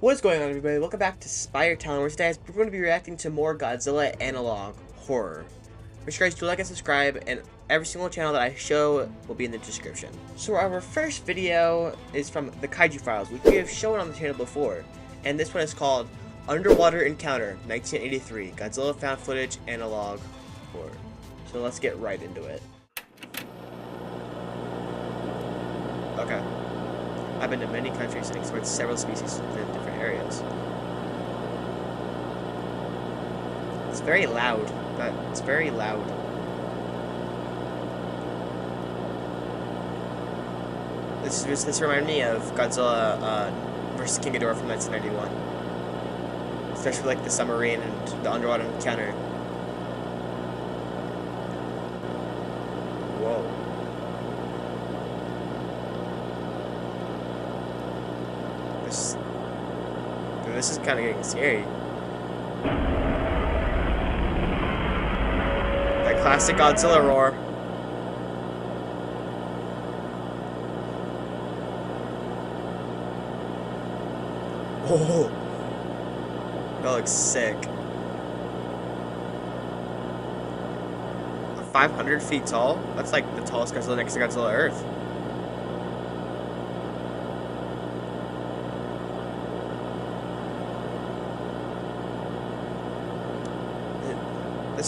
What is going on everybody? Welcome back to Spire Talon where today we're going to be reacting to more Godzilla analog horror. Make sure guys do like and subscribe and every single channel that I show will be in the description. So our first video is from the Kaiju Files which we have shown on the channel before and this one is called Underwater Encounter 1983 Godzilla found footage analog horror. So let's get right into it. Okay. I've been to many countries and explored several species in different areas. It's very loud. That it's very loud. This this, this reminded me of Godzilla uh, versus King Ghidorah from 1991, especially like the submarine and the underwater encounter. Whoa. This, dude, this is kind of getting scary. That classic Godzilla roar. Oh, that looks sick. 500 feet tall? That's like the tallest Godzilla next to Godzilla Earth.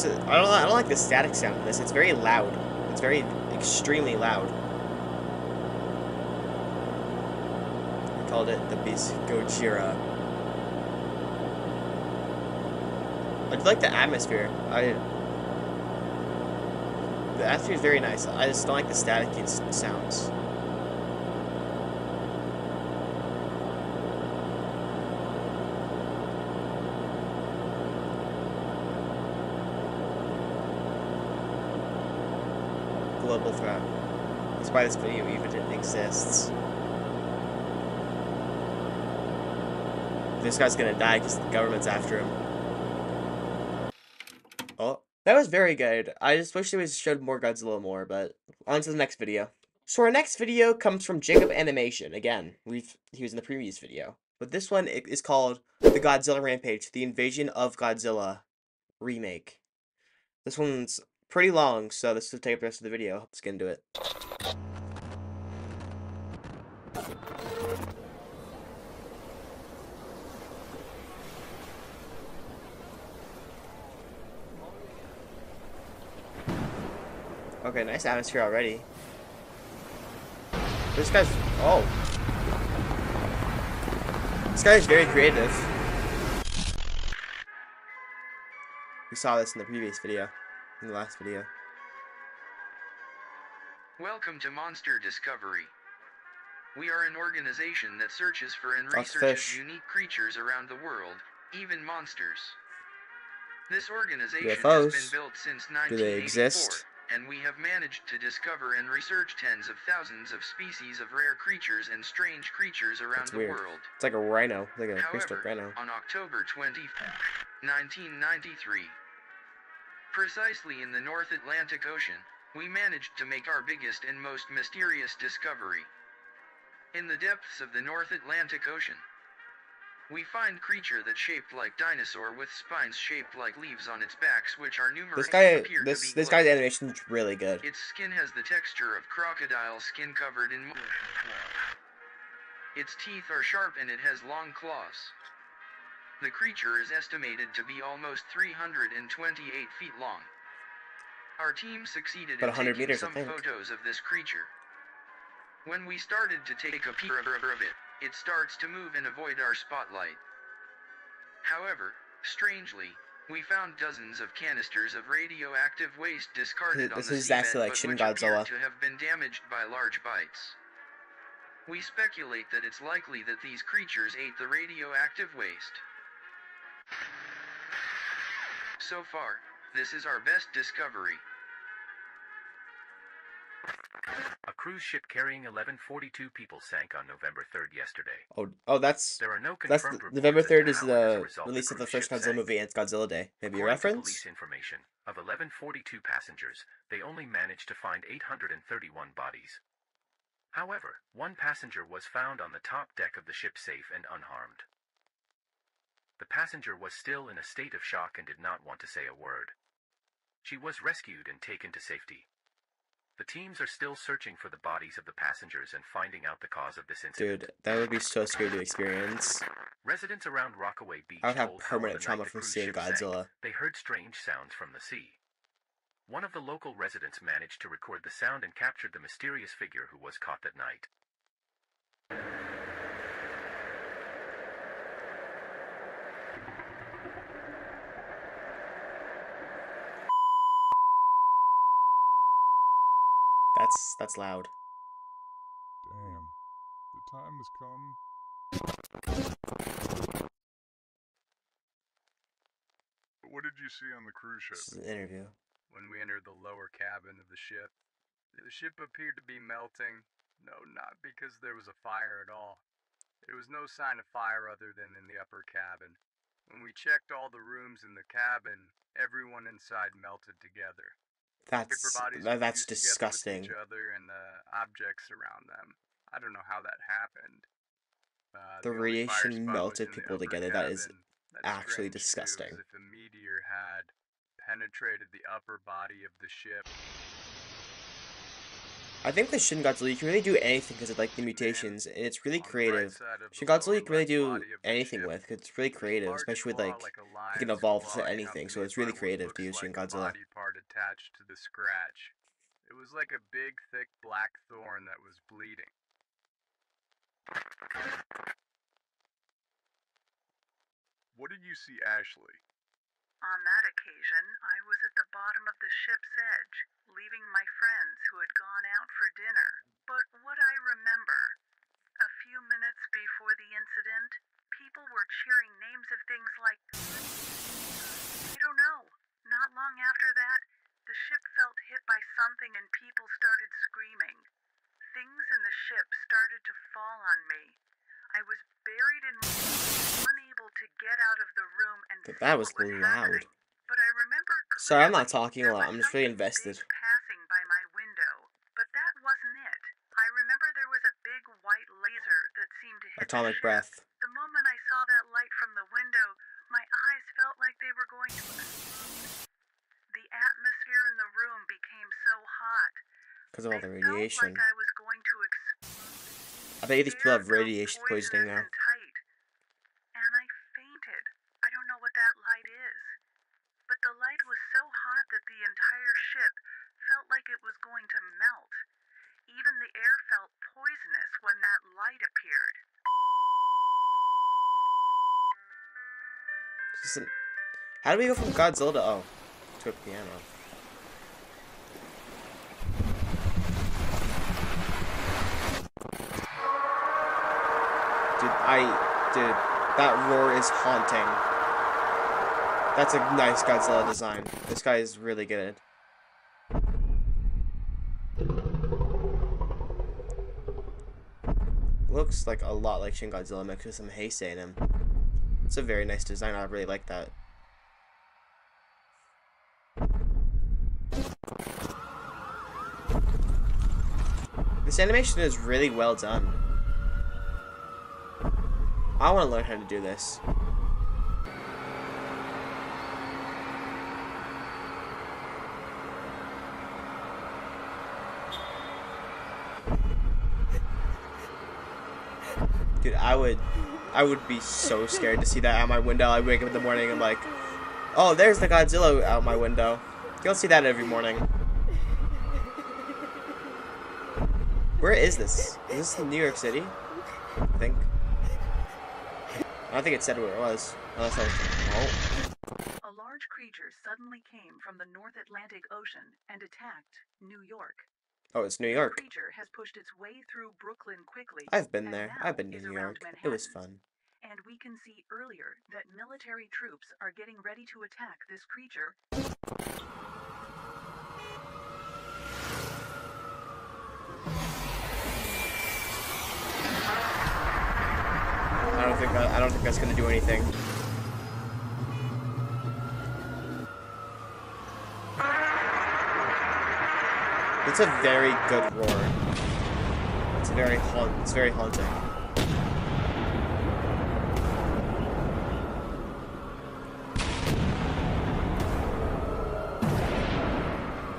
I don't I don't like the static sound of this. It's very loud. It's very extremely loud. I called it the Beast Gojira. I like the atmosphere. I the atmosphere is very nice. I just don't like the static sounds. Why this video even exists. This guy's gonna die because the government's after him. Oh, that was very good. I just wish they showed more Godzilla more, but on to the next video. So our next video comes from Jacob Animation. Again, we've he was in the previous video. But this one is called The Godzilla Rampage, The Invasion of Godzilla Remake. This one's pretty long, so this will take up the rest of the video. Let's get into it. Okay, nice atmosphere already. This guy's... Oh. This guy is very creative. We saw this in the previous video in the last video. Welcome to Monster Discovery. We are an organization that searches for and researches unique creatures around the world, even monsters. This organization UFOs. has been built since 1984, Do they exist? and we have managed to discover and research tens of thousands of species of rare creatures and strange creatures around That's the weird. world. It's like a rhino, like a However, rhino. on October 20, 1993, Precisely in the North Atlantic Ocean, we managed to make our biggest and most mysterious discovery. In the depths of the North Atlantic Ocean, we find creature that shaped like dinosaur with spines shaped like leaves on its backs which are numerous This guy this this guy's animation is really good. Its skin has the texture of crocodile skin covered in Its teeth are sharp and it has long claws. The creature is estimated to be almost 328 feet long. Our team succeeded in taking meters, some photos of this creature. When we started to take a peek of it, it starts to move and avoid our spotlight. However, strangely, we found dozens of canisters of radioactive waste discarded this on the is like Shin Godzilla. to have been damaged by large bites. We speculate that it's likely that these creatures ate the radioactive waste. So far, this is our best discovery. A cruise ship carrying 1142 people sank on November 3rd yesterday. Oh, oh, that's there are no that's the, November 3rd is the release of the first Godzilla movie and it's Godzilla Day. Maybe a reference. police information, of 1142 passengers, they only managed to find 831 bodies. However, one passenger was found on the top deck of the ship safe and unharmed. The passenger was still in a state of shock and did not want to say a word. She was rescued and taken to safety. The teams are still searching for the bodies of the passengers and finding out the cause of this incident. Dude, that would be so scary to experience. Residents around Rockaway Beach I would have permanent trauma from seeing Godzilla. Sank, they heard strange sounds from the sea. One of the local residents managed to record the sound and captured the mysterious figure who was caught that night. That's that's loud. Damn. The time has come. What did you see on the cruise ship? This is an interview. When we entered the lower cabin of the ship, the ship appeared to be melting. No, not because there was a fire at all. There was no sign of fire other than in the upper cabin. When we checked all the rooms in the cabin, everyone inside melted together. That's that, that's disgusting. Each other and the objects around them. I don't know how that happened. Uh, the, the radiation melted people together. That is actually disgusting. If a meteor had penetrated the upper body of the ship. I think the Shin Godzilla you can really do anything because of like the mutations, and it's really creative. Shin Godzilla you can really do anything with. Cause it's really creative, especially with like you can evolve to anything. So it's really creative to use Shin Godzilla. part attached to the scratch. It was like a big, thick black thorn that was bleeding. What did you see, Ashley? On that occasion, I was at the bottom of the ship's edge, leaving my friends who had gone out for dinner. But what I remember, a few minutes before the incident, people were cheering names of things like. I don't know. Not long after that, the ship felt hit by something and people started screaming. Things in the ship started to fall on me. I was buried in unable to get out of the room and that was loud. But I remember Sorry, I'm not talking a lot. I'm just really invested. Passing by my window, but that wasn't it. I remember there was a big white laser that seemed to hit Atomic breath. The moment I saw that light from the window, my eyes felt like they were going to explode. The atmosphere in the room became so hot. Because of all the radiation. I like I was going to explode. I bet these people have radiation poisoning now. How do we go from Godzilla to oh to a piano? Dude, I, dude, that roar is haunting. That's a nice Godzilla design. This guy is really good. Looks like a lot like Shin Godzilla mixed with some Heisei in him. It's a very nice design. I really like that. This animation is really well done. I want to learn how to do this. Dude, I would, I would be so scared to see that out my window. I wake up in the morning and like, oh, there's the Godzilla out my window. You don't see that every morning. Where is this? Is this in New York City? I think. I don't think it said where it was. Unless I oh. A large creature suddenly came from the North Atlantic Ocean and attacked New York. Oh, it's New York. The creature has pushed its way through Brooklyn quickly. I've been there. I've been to New York. Manhattan. It was fun. And we can see earlier that military troops are getting ready to attack this creature. I don't think that's going to do anything. It's a very good roar. It's very haunt. It's very haunting.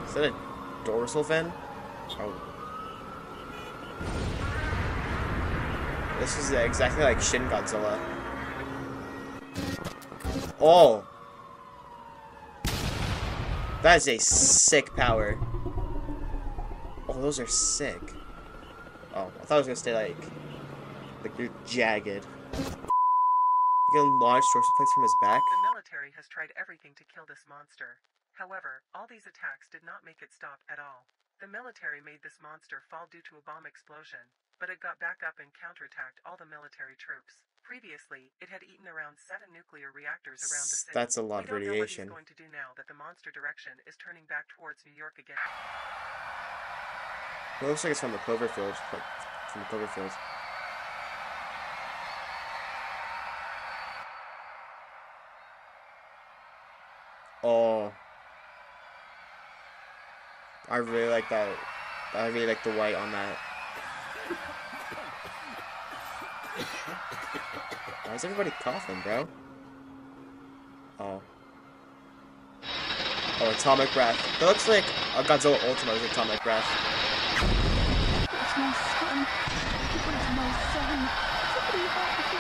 Is that a dorsal fin? Oh. This is uh, exactly like Shin Godzilla. Oh! That is a sick power. Oh, those are sick. Oh, I thought I was gonna stay like, like you're jagged. You can launch dorsal plates from his back. The military has tried everything to kill this monster. However, all these attacks did not make it stop at all. The military made this monster fall due to a bomb explosion, but it got back up and counterattacked all the military troops. Previously, it had eaten around seven nuclear reactors around the city. That's a lot of radiation. Know what he's going to do now that the monster direction is turning back towards New York again. It looks like it's from the Cloverfield. Like, from the Cloverfield. Oh. I really like that. I really like the white on that. Why is everybody coughing, bro? Oh. Oh, Atomic Breath. That looks like a Godzilla Ultima with Atomic Breath. It's my son. It's my son. Somebody help me.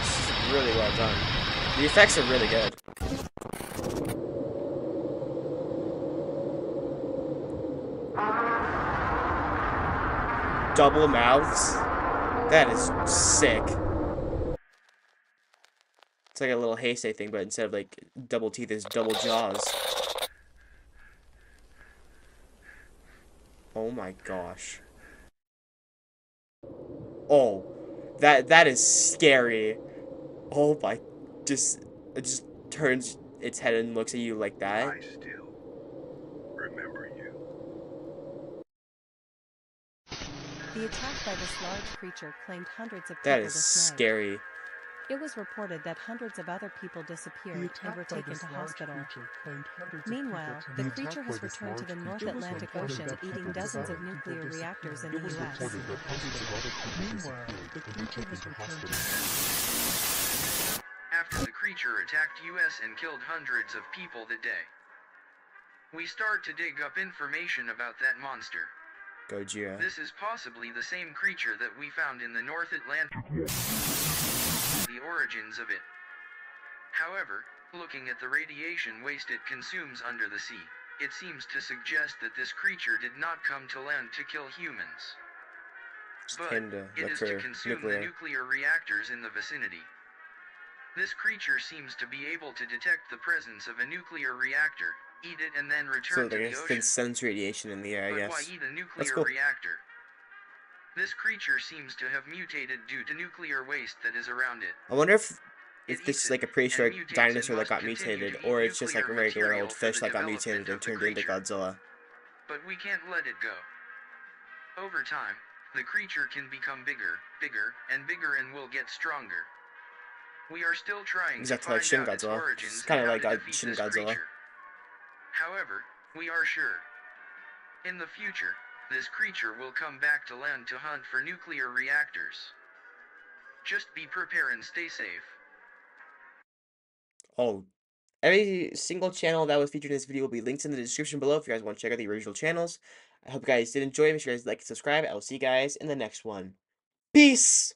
Is really well done. The effects are really good. Double mouths? That is sick. It's like a little Heisei thing, but instead of like double teeth, it's double jaws. Oh my gosh. Oh, that that is scary. Oh my, just it just turns its head and looks at you like that. I still remember you. The attack by this large creature claimed hundreds of people That is this night. scary. It was reported that hundreds of other people disappeared and were taken to hospital. Meanwhile, the creature has returned to the North Atlantic Ocean, eating dozens of nuclear reactors in the U.S. Meanwhile, the creature has returned After the creature attacked US and killed hundreds of people that day. We start to dig up information about that monster. Gojira. This is possibly the same creature that we found in the North Atlantic. The origins of it. However, looking at the radiation waste it consumes under the sea, it seems to suggest that this creature did not come to land to kill humans. But to it is to consume nuclear. the nuclear reactors in the vicinity. This creature seems to be able to detect the presence of a nuclear reactor, eat it and then So return to I the guess ocean. it sends radiation in the air, I But why guess. eat a nuclear cool. reactor? This creature seems to have mutated due to nuclear waste that is around it. I wonder if if this is like a prehistoric dinosaur that got mutated, or it's just like a regular old fish that got mutated and turned into. Godzilla. But we can't let it go. Over time, the creature can become bigger, bigger, and bigger and will get stronger. We are still trying Exactly to like find Shin Godzilla. It's and how like God- Shin Godzilla. creature. However, we are sure. In the future, this creature will come back to land to hunt for nuclear reactors. Just be prepared and stay safe. Oh, every single channel that was featured in this video will be linked in the description below if you guys want to check out the original channels. I hope you guys did enjoy. Make sure you guys like and subscribe. I will see you guys in the next one. Peace!